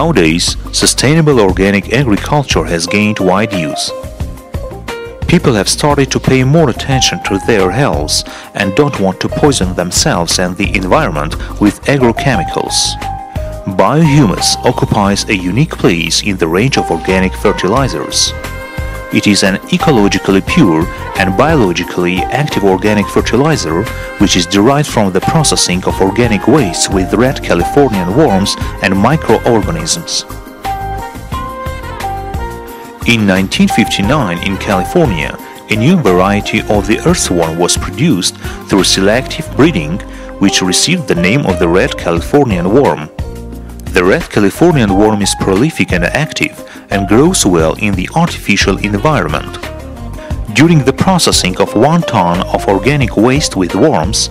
Nowadays, sustainable organic agriculture has gained wide use. People have started to pay more attention to their health and don't want to poison themselves and the environment with agrochemicals. Biohumus occupies a unique place in the range of organic fertilizers. It is an ecologically pure and biologically active organic fertilizer which is derived from the processing of organic waste with red Californian worms and microorganisms. In 1959 in California, a new variety of the earthworm was produced through selective breeding which received the name of the red Californian worm. The red Californian worm is prolific and active and grows well in the artificial environment. During the processing of 1 ton of organic waste with worms,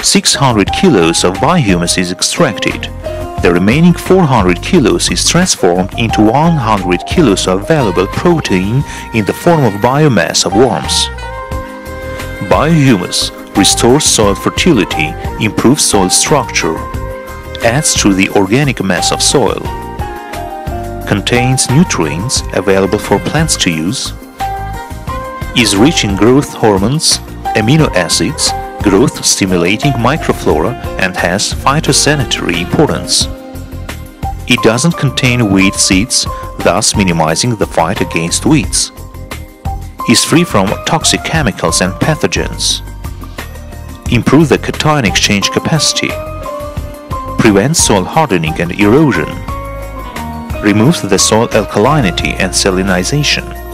600 kilos of biohumus is extracted. The remaining 400 kilos is transformed into 100 kilos of valuable protein in the form of biomass of worms. Biohumus restores soil fertility, improves soil structure, adds to the organic mass of soil, contains nutrients available for plants to use, is rich in growth hormones, amino acids, growth stimulating microflora and has phytosanitary importance. It doesn't contain weed seeds, thus minimizing the fight against weeds. Is free from toxic chemicals and pathogens. Improve the cation exchange capacity. Prevents soil hardening and erosion. Removes the soil alkalinity and salinization.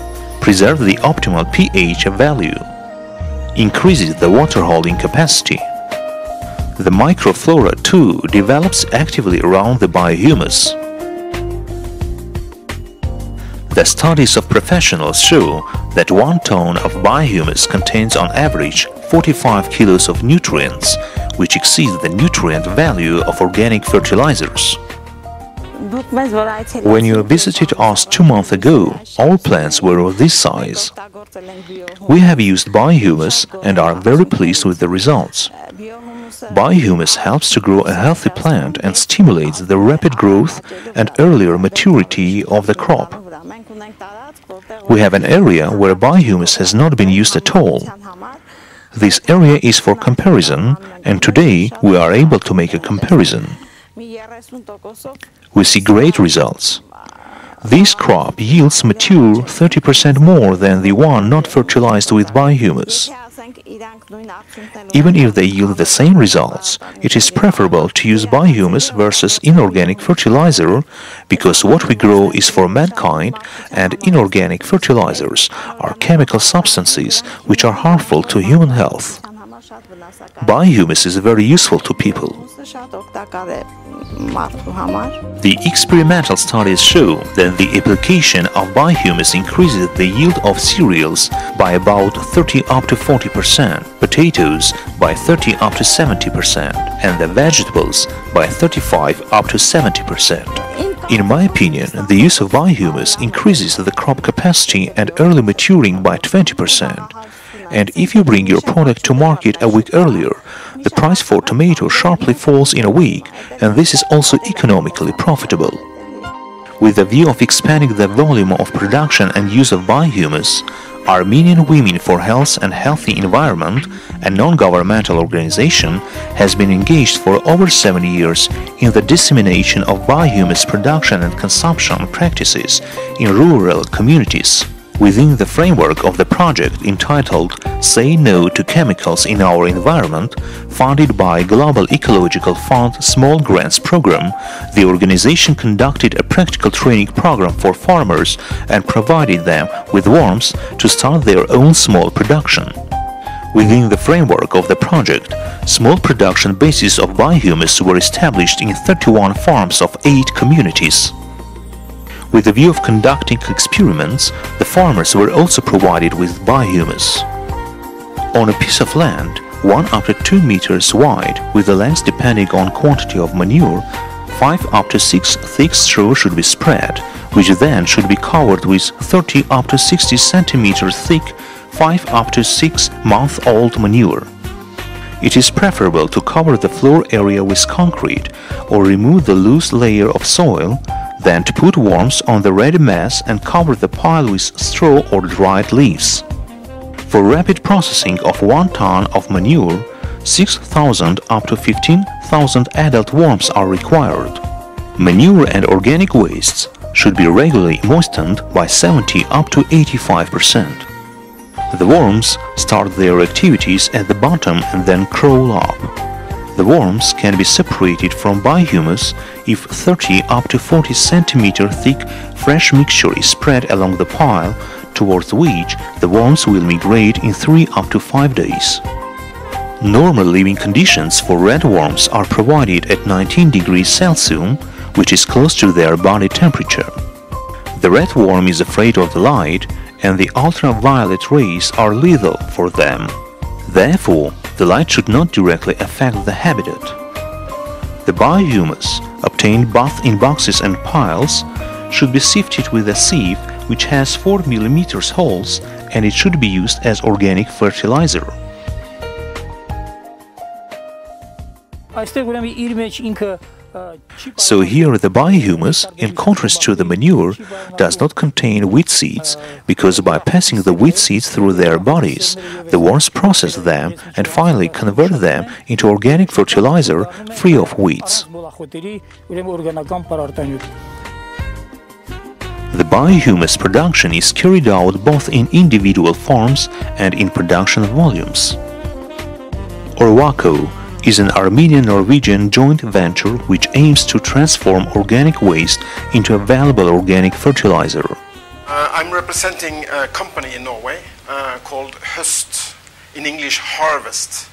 Preserve the optimal pH value increases the water holding capacity. The microflora too develops actively around the biohumus. The studies of professionals show that 1 ton of biohumus contains on average 45 kilos of nutrients, which exceeds the nutrient value of organic fertilizers. When you visited us two months ago, all plants were of this size. We have used biohumus and are very pleased with the results. Biohumus helps to grow a healthy plant and stimulates the rapid growth and earlier maturity of the crop. We have an area where biohumus has not been used at all. This area is for comparison, and today we are able to make a comparison. We see great results. This crop yields mature 30% more than the one not fertilized with biohumus. Even if they yield the same results, it is preferable to use biohumus versus inorganic fertilizer because what we grow is for mankind and inorganic fertilizers are chemical substances which are harmful to human health. Biohumus is very useful to people. The experimental studies show that the application of biohumus increases the yield of cereals by about 30 up to 40%, potatoes by 30 up to 70%, and the vegetables by 35 up to 70%. In my opinion, the use of biohumus increases the crop capacity and early maturing by 20%. And if you bring your product to market a week earlier, the price for tomato sharply falls in a week, and this is also economically profitable. With the view of expanding the volume of production and use of biohumus, Armenian Women for Health and Healthy Environment, a non-governmental organization, has been engaged for over seven years in the dissemination of biohumus production and consumption practices in rural communities within the framework of the project entitled Say No to Chemicals in Our Environment, funded by Global Ecological Fund Small Grants Program, the organization conducted a practical training program for farmers and provided them with worms to start their own small production. Within the framework of the project, small production bases of biohumus were established in 31 farms of 8 communities. With the view of conducting experiments, the farmers were also provided with biohumus. On a piece of land, 1 up to 2 meters wide, with the length depending on quantity of manure, 5 up to 6 thick straw should be spread, which then should be covered with 30 up to 60 centimeters thick 5 up to 6 month old manure. It is preferable to cover the floor area with concrete or remove the loose layer of soil Then to put worms on the ready mass and cover the pile with straw or dried leaves. For rapid processing of 1 ton of manure, 6,000 up to 15,000 adult worms are required. Manure and organic wastes should be regularly moistened by 70 up to 85%. The worms start their activities at the bottom and then crawl up. The worms can be separated from biohumus if 30 up to 40 centimeter thick fresh mixture is spread along the pile towards which the worms will migrate in 3 up to 5 days. Normal living conditions for red worms are provided at 19 degrees Celsius, which is close to their body temperature. The red worm is afraid of the light and the ultraviolet rays are lethal for them. Therefore, the light should not directly affect the habitat. The biohumus, obtained both in boxes and piles, should be sifted with a sieve which has 4 mm holes and it should be used as organic fertilizer. So here the biohumus, in contrast to the manure, does not contain wheat seeds, because by passing the wheat seeds through their bodies, the worms process them and finally convert them into organic fertilizer free of weeds. The biohumus production is carried out both in individual farms and in production volumes. Orwako is an Armenian-Norwegian joint venture which aims to transform organic waste into a valuable organic fertilizer. Uh, I'm representing a company in Norway uh, called Høst, in English Harvest.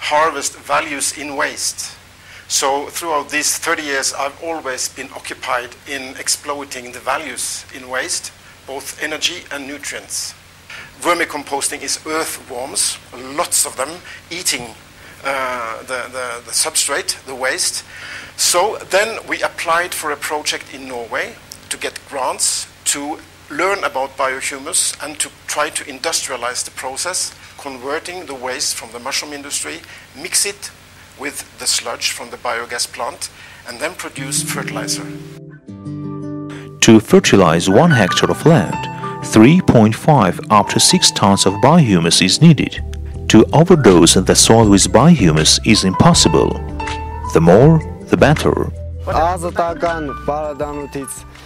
Harvest values in waste. So throughout these 30 years I've always been occupied in exploiting the values in waste, both energy and nutrients. Vermicomposting is earthworms, lots of them, eating uh, the, the, the substrate, the waste. So then we applied for a project in Norway to get grants to learn about biohumus and to try to industrialize the process, converting the waste from the mushroom industry, mix it with the sludge from the biogas plant, and then produce fertilizer. To fertilize one hectare of land, 3.5 up to 6 tons of biohumus is needed. To overdose the soil with biohumus is impossible. The more, the better.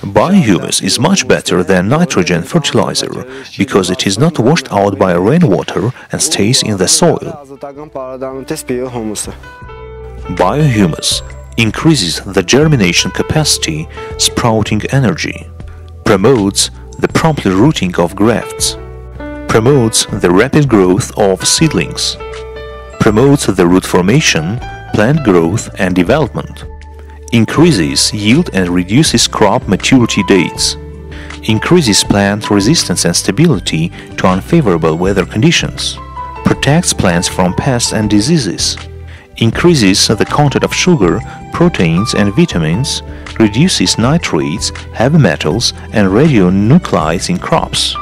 Biohumus is much better than nitrogen fertilizer because it is not washed out by rainwater and stays in the soil. Biohumus increases the germination capacity, sprouting energy, promotes the prompt rooting of grafts promotes the rapid growth of seedlings, promotes the root formation, plant growth and development, increases yield and reduces crop maturity dates, increases plant resistance and stability to unfavorable weather conditions, protects plants from pests and diseases, increases the content of sugar, proteins and vitamins, reduces nitrates, heavy metals and radionuclides in crops.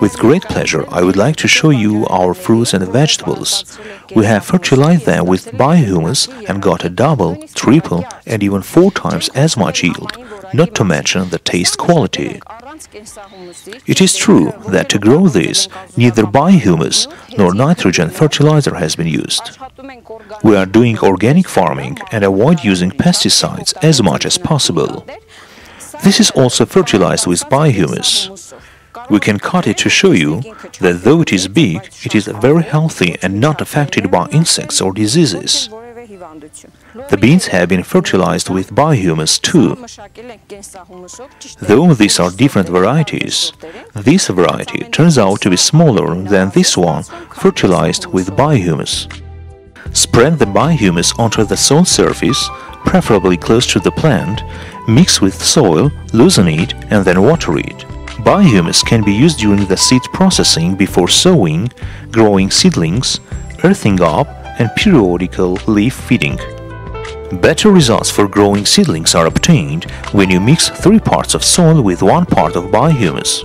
With great pleasure, I would like to show you our fruits and vegetables. We have fertilized them with biohumus and got a double, triple and even four times as much yield, not to mention the taste quality. It is true that to grow this, neither biohumus nor nitrogen fertilizer has been used. We are doing organic farming and avoid using pesticides as much as possible. This is also fertilized with biohumus. We can cut it to show you that though it is big, it is very healthy and not affected by insects or diseases. The beans have been fertilized with biohumus too. Though these are different varieties, this variety turns out to be smaller than this one fertilized with biohumus. Spread the biohumus onto the soil surface, preferably close to the plant, mix with soil, loosen it and then water it. Biohumus can be used during the seed processing before sowing, growing seedlings, earthing up, and periodical leaf feeding. Better results for growing seedlings are obtained when you mix 3 parts of soil with 1 part of biohumus.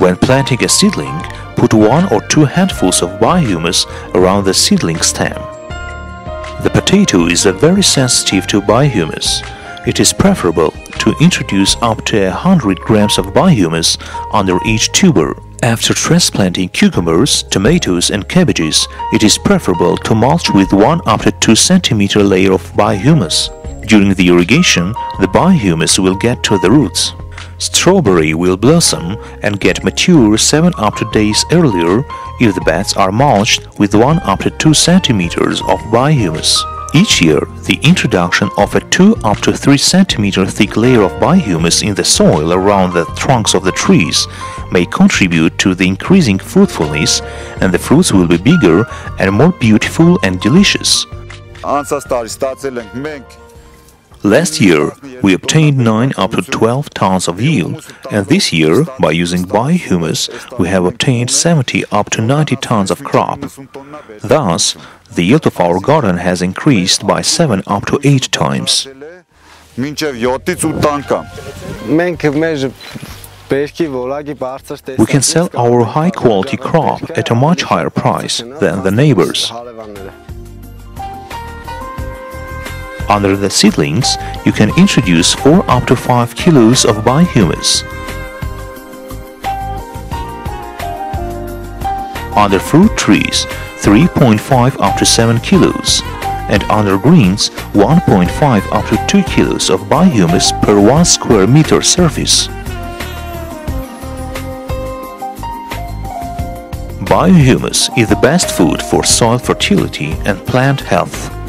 When planting a seedling, put 1 or 2 handfuls of biohumus around the seedling stem. The potato is very sensitive to biohumus. It is preferable to introduce up to 100 grams of biohumus under each tuber. After transplanting cucumbers, tomatoes and cabbages, it is preferable to mulch with 1 up to 2 cm layer of biohumus. During the irrigation, the biohumus will get to the roots. Strawberry will blossom and get mature 7 up to days earlier if the beds are mulched with 1 up to 2 centimeters of biohumus. Each year, the introduction of a 2 up to 3 centimeter thick layer of biohumus in the soil around the trunks of the trees may contribute to the increasing fruitfulness and the fruits will be bigger and more beautiful and delicious. Last year, we obtained 9 up to 12 tons of yield, and this year, by using biohumus, we have obtained 70 up to 90 tons of crop. Thus, the yield of our garden has increased by 7 up to 8 times. We can sell our high-quality crop at a much higher price than the neighbors. Under the seedlings, you can introduce 4 up to 5 kilos of biohumus. Under fruit trees, 3.5 up to 7 kilos, and under greens, 1.5 up to 2 kilos of biohumus per 1 square meter surface. Biohumus is the best food for soil fertility and plant health.